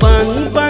bang bang